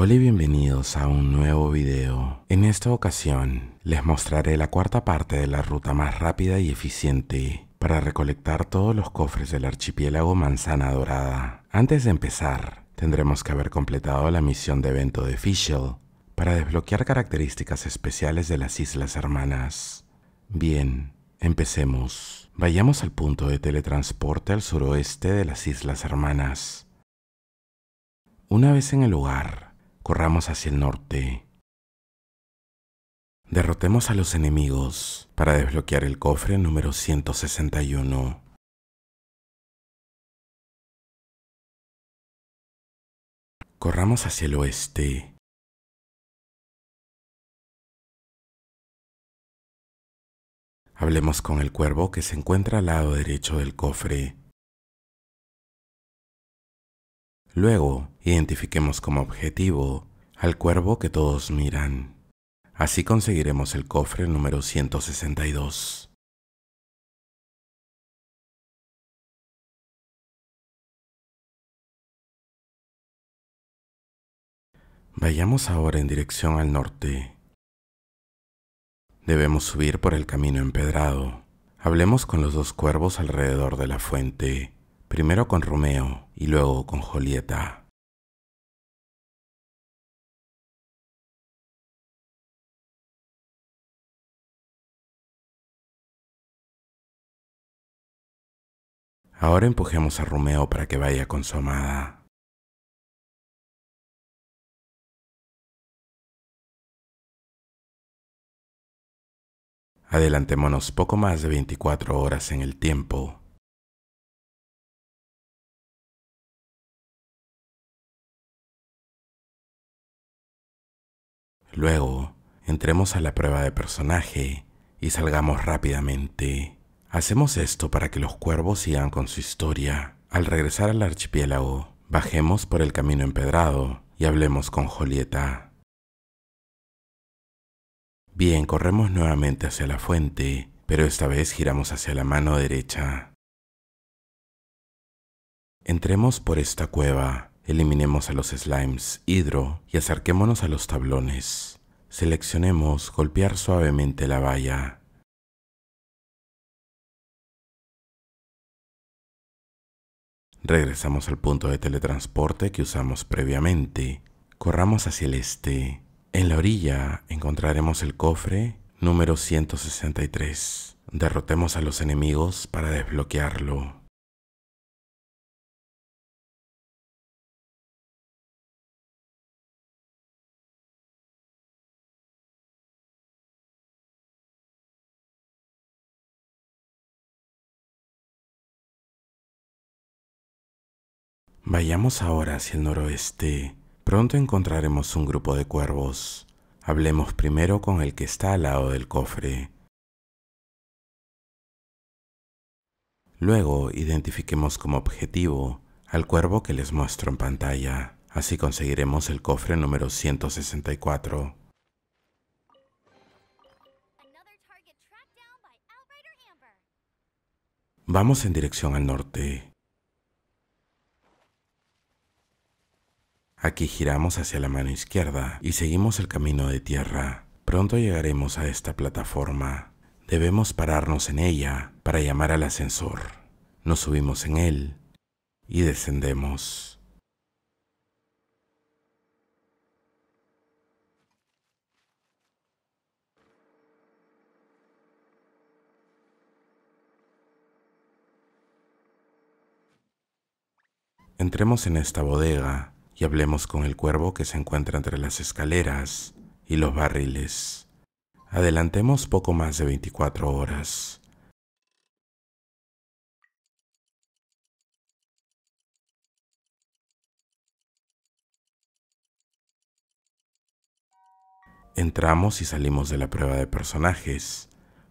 Hola y bienvenidos a un nuevo video. En esta ocasión les mostraré la cuarta parte de la ruta más rápida y eficiente para recolectar todos los cofres del archipiélago Manzana Dorada. Antes de empezar, tendremos que haber completado la misión de evento de Fischl para desbloquear características especiales de las Islas Hermanas. Bien, empecemos. Vayamos al punto de teletransporte al suroeste de las Islas Hermanas. Una vez en el lugar, corramos hacia el norte. Derrotemos a los enemigos para desbloquear el cofre número 161. Corramos hacia el oeste. Hablemos con el cuervo que se encuentra al lado derecho del cofre. Luego, identifiquemos como objetivo al cuervo que todos miran. Así conseguiremos el cofre número 162. Vayamos ahora en dirección al norte. Debemos subir por el camino empedrado. Hablemos con los dos cuervos alrededor de la fuente primero con Romeo y luego con Julieta. Ahora empujemos a Romeo para que vaya con su amada. Adelantémonos poco más de 24 horas en el tiempo Luego, entremos a la prueba de personaje y salgamos rápidamente. Hacemos esto para que los cuervos sigan con su historia. Al regresar al archipiélago, bajemos por el camino empedrado y hablemos con Julieta. Bien, corremos nuevamente hacia la fuente, pero esta vez giramos hacia la mano derecha. Entremos por esta cueva Eliminemos a los slimes hidro y acerquémonos a los tablones. Seleccionemos golpear suavemente la valla. Regresamos al punto de teletransporte que usamos previamente. Corramos hacia el este. En la orilla encontraremos el cofre número 163. Derrotemos a los enemigos para desbloquearlo. Vayamos ahora hacia el noroeste. Pronto encontraremos un grupo de cuervos. Hablemos primero con el que está al lado del cofre. Luego identifiquemos como objetivo al cuervo que les muestro en pantalla. Así conseguiremos el cofre número 164. Vamos en dirección al norte. Aquí giramos hacia la mano izquierda y seguimos el camino de tierra. Pronto llegaremos a esta plataforma. Debemos pararnos en ella para llamar al ascensor. Nos subimos en él y descendemos. Entremos en esta bodega y hablemos con el cuervo que se encuentra entre las escaleras y los barriles. Adelantemos poco más de 24 horas. Entramos y salimos de la prueba de personajes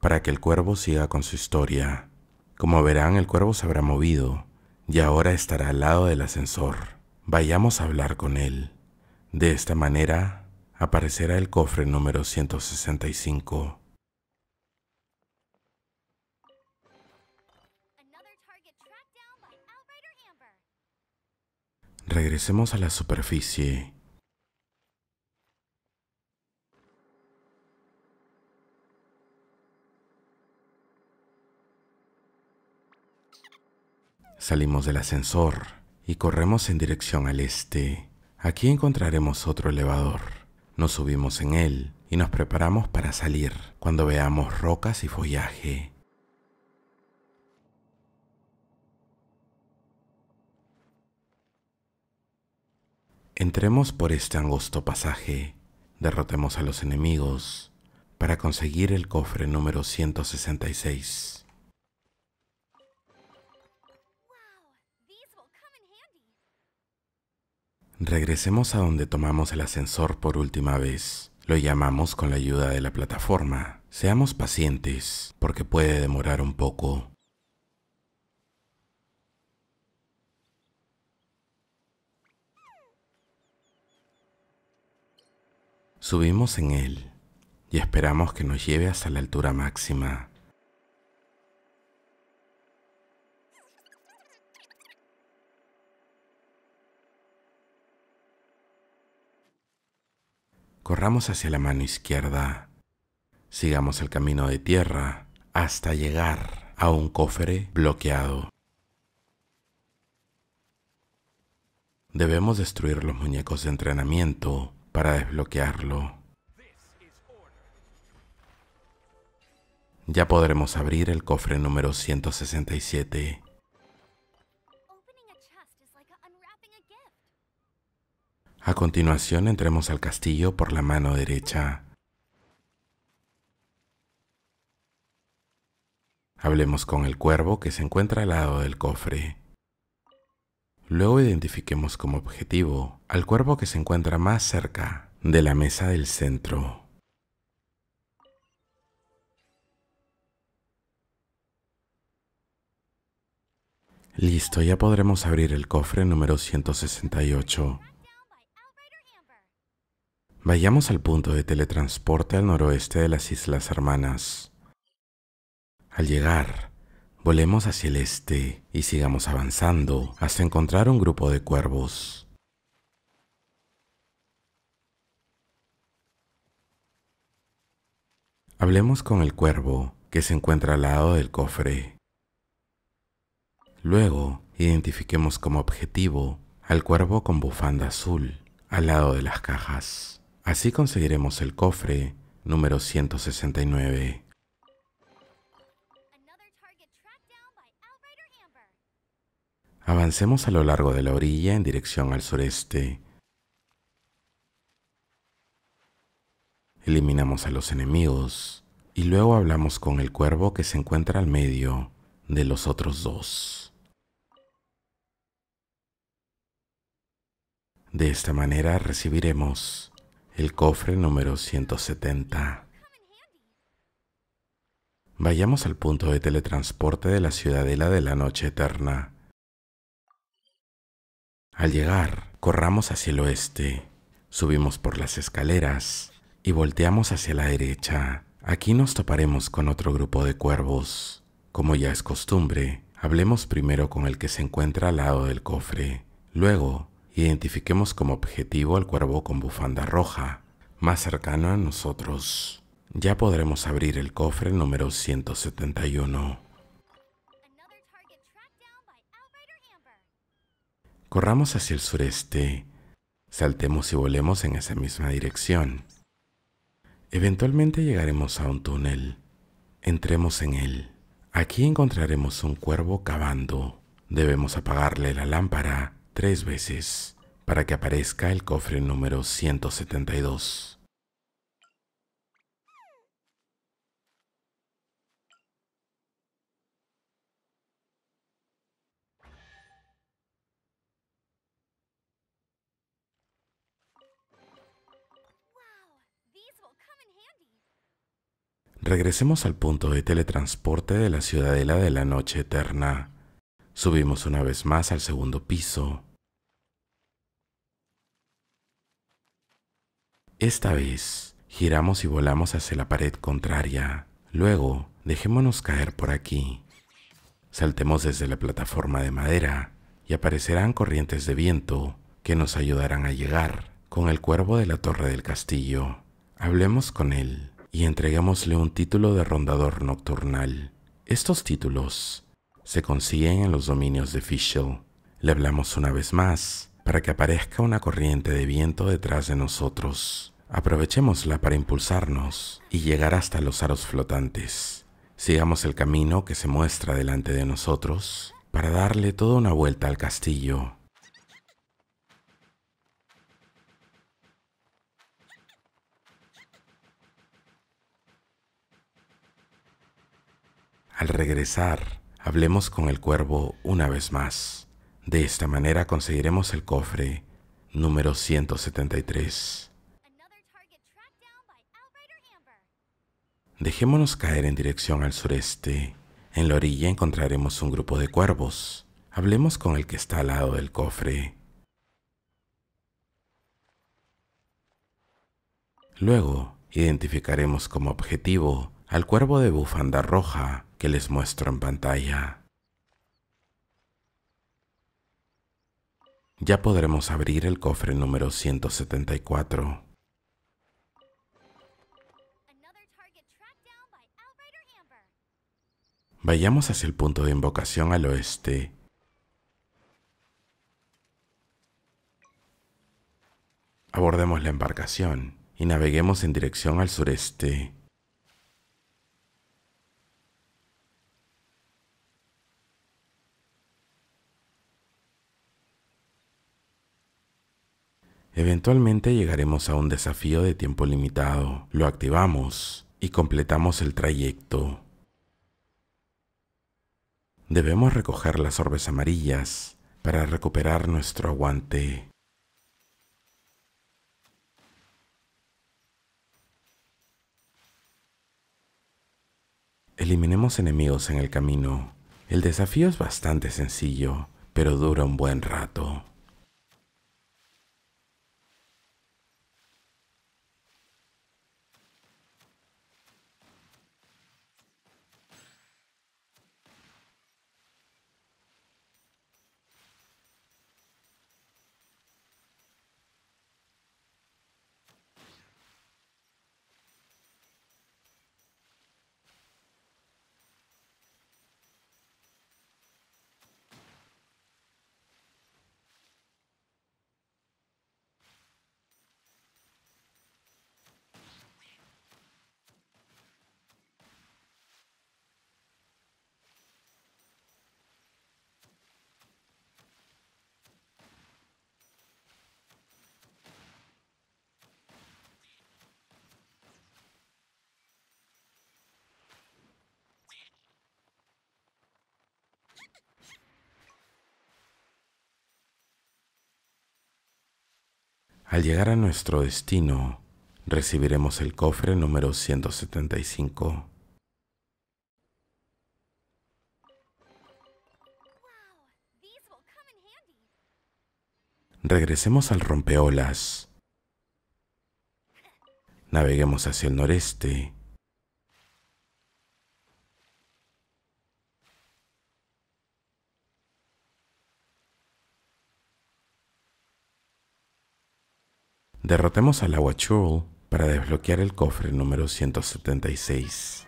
para que el cuervo siga con su historia. Como verán, el cuervo se habrá movido y ahora estará al lado del ascensor. Vayamos a hablar con él. De esta manera aparecerá el cofre número 165. Regresemos a la superficie. Salimos del ascensor y corremos en dirección al este. Aquí encontraremos otro elevador. Nos subimos en él y nos preparamos para salir cuando veamos rocas y follaje. Entremos por este angosto pasaje, derrotemos a los enemigos para conseguir el cofre número 166. Regresemos a donde tomamos el ascensor por última vez. Lo llamamos con la ayuda de la plataforma. Seamos pacientes, porque puede demorar un poco. Subimos en él y esperamos que nos lleve hasta la altura máxima. Corramos hacia la mano izquierda. Sigamos el camino de tierra hasta llegar a un cofre bloqueado. Debemos destruir los muñecos de entrenamiento para desbloquearlo. Ya podremos abrir el cofre número 167. A continuación entremos al castillo por la mano derecha. Hablemos con el cuervo que se encuentra al lado del cofre. Luego identifiquemos como objetivo al cuervo que se encuentra más cerca de la mesa del centro. Listo, ya podremos abrir el cofre número 168. Vayamos al punto de teletransporte al noroeste de las Islas Hermanas. Al llegar, volemos hacia el este y sigamos avanzando hasta encontrar un grupo de cuervos. Hablemos con el cuervo que se encuentra al lado del cofre. Luego, identifiquemos como objetivo al cuervo con bufanda azul al lado de las cajas. Así conseguiremos el cofre número 169. Avancemos a lo largo de la orilla en dirección al sureste. Eliminamos a los enemigos y luego hablamos con el cuervo que se encuentra al medio de los otros dos. De esta manera recibiremos el cofre número 170. Vayamos al punto de teletransporte de la ciudadela de la noche eterna. Al llegar, corramos hacia el oeste, subimos por las escaleras y volteamos hacia la derecha. Aquí nos toparemos con otro grupo de cuervos. Como ya es costumbre, hablemos primero con el que se encuentra al lado del cofre. Luego, Identifiquemos como objetivo al cuervo con bufanda roja, más cercano a nosotros. Ya podremos abrir el cofre número 171. Corramos hacia el sureste, saltemos y volemos en esa misma dirección. Eventualmente llegaremos a un túnel. Entremos en él. Aquí encontraremos un cuervo cavando. Debemos apagarle la lámpara tres veces para que aparezca el cofre número 172. Regresemos al punto de teletransporte de la ciudadela de la noche eterna. Subimos una vez más al segundo piso Esta vez giramos y volamos hacia la pared contraria. Luego, dejémonos caer por aquí. Saltemos desde la plataforma de madera y aparecerán corrientes de viento que nos ayudarán a llegar con el cuervo de la torre del castillo. Hablemos con él y entreguémosle un título de rondador nocturnal. Estos títulos se consiguen en los dominios de Fischl. Le hablamos una vez más para que aparezca una corriente de viento detrás de nosotros. Aprovechémosla para impulsarnos y llegar hasta los aros flotantes. Sigamos el camino que se muestra delante de nosotros para darle toda una vuelta al castillo. Al regresar, hablemos con el cuervo una vez más. De esta manera conseguiremos el cofre número 173. Dejémonos caer en dirección al sureste. En la orilla encontraremos un grupo de cuervos. Hablemos con el que está al lado del cofre. Luego, identificaremos como objetivo al cuervo de bufanda roja que les muestro en pantalla. Ya podremos abrir el cofre número 174. Vayamos hacia el punto de invocación al oeste. Abordemos la embarcación y naveguemos en dirección al sureste. Eventualmente llegaremos a un desafío de tiempo limitado. Lo activamos y completamos el trayecto. Debemos recoger las orbes amarillas para recuperar nuestro aguante. Eliminemos enemigos en el camino. El desafío es bastante sencillo, pero dura un buen rato. Al llegar a nuestro destino, recibiremos el cofre número 175. Regresemos al rompeolas. Naveguemos hacia el noreste Derrotemos al agua Churl para desbloquear el cofre número 176.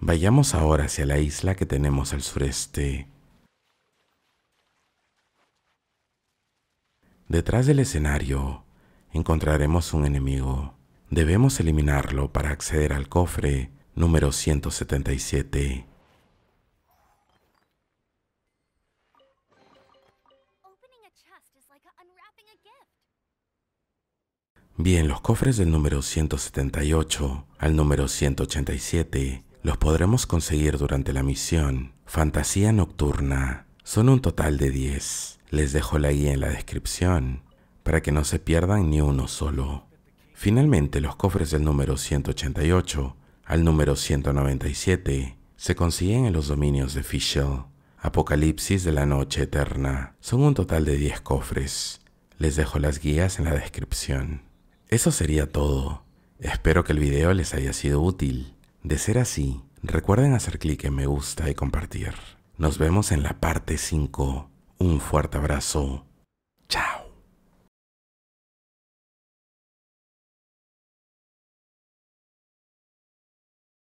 Vayamos ahora hacia la isla que tenemos al sureste. Detrás del escenario encontraremos un enemigo. Debemos eliminarlo para acceder al cofre número 177. Bien, los cofres del número 178 al número 187 los podremos conseguir durante la misión Fantasía Nocturna. Son un total de 10. Les dejo la guía en la descripción para que no se pierdan ni uno solo. Finalmente, los cofres del número 188 al número 197 se consiguen en los dominios de Fischl. Apocalipsis de la Noche Eterna. Son un total de 10 cofres. Les dejo las guías en la descripción. Eso sería todo. Espero que el video les haya sido útil. De ser así, recuerden hacer clic en me gusta y compartir. Nos vemos en la parte 5. Un fuerte abrazo.